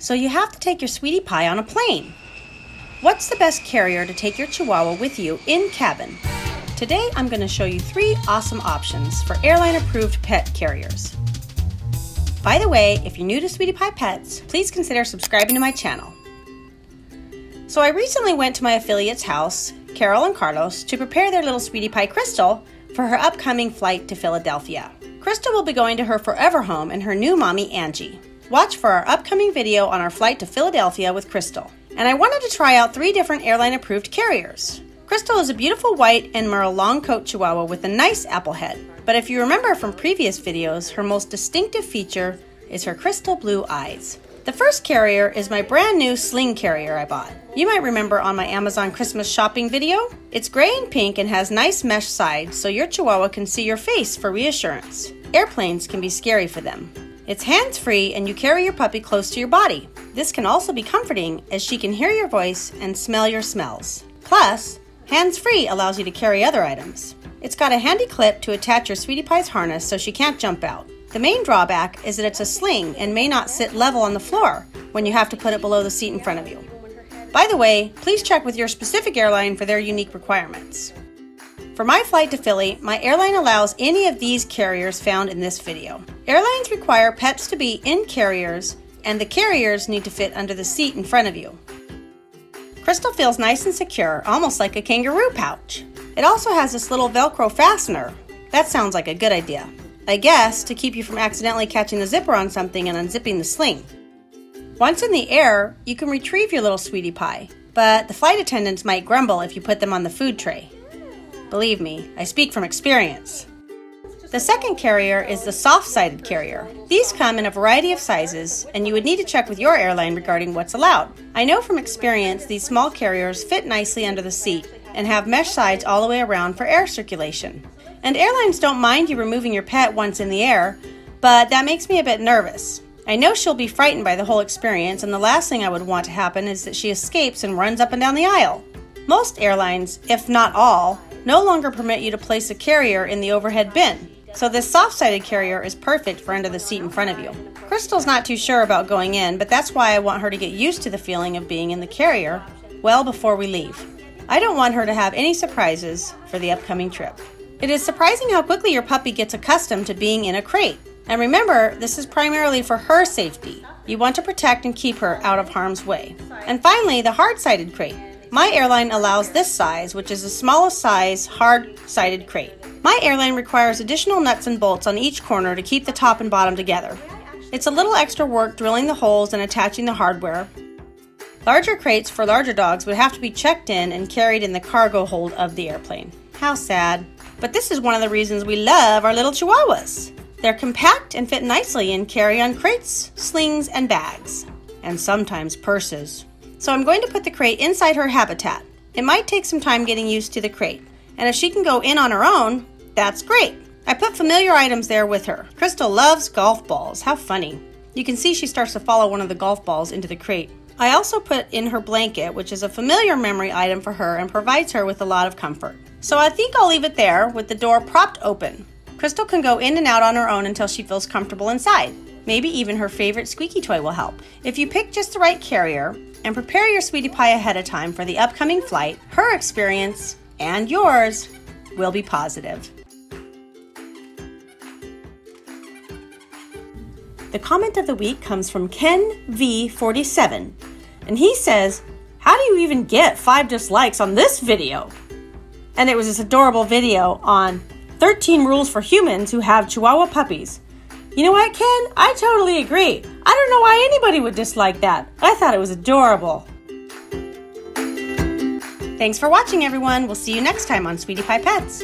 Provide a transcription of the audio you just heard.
So you have to take your sweetie pie on a plane. What's the best carrier to take your chihuahua with you in cabin? Today I'm going to show you three awesome options for airline approved pet carriers. By the way, if you're new to Sweetie Pie Pets, please consider subscribing to my channel. So I recently went to my affiliate's house, Carol and Carlos, to prepare their little Sweetie Pie Crystal for her upcoming flight to Philadelphia. Crystal will be going to her forever home and her new mommy, Angie. Watch for our upcoming video on our flight to Philadelphia with Crystal. And I wanted to try out three different airline approved carriers. Crystal is a beautiful white and merle long coat chihuahua with a nice apple head. But if you remember from previous videos, her most distinctive feature is her crystal blue eyes. The first carrier is my brand new sling carrier I bought. You might remember on my Amazon Christmas shopping video. It's gray and pink and has nice mesh sides so your chihuahua can see your face for reassurance. Airplanes can be scary for them. It's hands free and you carry your puppy close to your body. This can also be comforting as she can hear your voice and smell your smells. Plus, hands free allows you to carry other items. It's got a handy clip to attach your Sweetie Pie's harness so she can't jump out. The main drawback is that it's a sling and may not sit level on the floor when you have to put it below the seat in front of you. By the way, please check with your specific airline for their unique requirements. For my flight to Philly, my airline allows any of these carriers found in this video. Airlines require pets to be in carriers, and the carriers need to fit under the seat in front of you. Crystal feels nice and secure, almost like a kangaroo pouch. It also has this little Velcro fastener. That sounds like a good idea. I guess to keep you from accidentally catching the zipper on something and unzipping the sling. Once in the air, you can retrieve your little sweetie pie, but the flight attendants might grumble if you put them on the food tray. Believe me, I speak from experience. The second carrier is the soft-sided carrier. These come in a variety of sizes, and you would need to check with your airline regarding what's allowed. I know from experience these small carriers fit nicely under the seat and have mesh sides all the way around for air circulation. And airlines don't mind you removing your pet once in the air, but that makes me a bit nervous. I know she'll be frightened by the whole experience, and the last thing I would want to happen is that she escapes and runs up and down the aisle. Most airlines, if not all, no longer permit you to place a carrier in the overhead bin. So this soft-sided carrier is perfect for under the seat in front of you. Crystal's not too sure about going in, but that's why I want her to get used to the feeling of being in the carrier well before we leave. I don't want her to have any surprises for the upcoming trip. It is surprising how quickly your puppy gets accustomed to being in a crate. And remember, this is primarily for her safety. You want to protect and keep her out of harm's way. And finally, the hard-sided crate. My airline allows this size, which is the smallest size hard-sided crate. My airline requires additional nuts and bolts on each corner to keep the top and bottom together. It's a little extra work drilling the holes and attaching the hardware. Larger crates for larger dogs would have to be checked in and carried in the cargo hold of the airplane. How sad. But this is one of the reasons we love our little chihuahuas. They're compact and fit nicely in carry-on crates, slings, and bags. And sometimes purses. So I'm going to put the crate inside her habitat. It might take some time getting used to the crate, and if she can go in on her own, that's great. I put familiar items there with her. Crystal loves golf balls. How funny. You can see she starts to follow one of the golf balls into the crate. I also put in her blanket, which is a familiar memory item for her and provides her with a lot of comfort. So I think I'll leave it there with the door propped open. Crystal can go in and out on her own until she feels comfortable inside. Maybe even her favorite squeaky toy will help. If you pick just the right carrier, and prepare your sweetie pie ahead of time for the upcoming flight, her experience and yours will be positive. The comment of the week comes from Ken V47, and he says, How do you even get five dislikes on this video? And it was this adorable video on 13 rules for humans who have Chihuahua puppies. You know what, Ken? I totally agree. I don't know why anybody would dislike that. I thought it was adorable. Thanks for watching, everyone. We'll see you next time on Sweetie Pie Pets.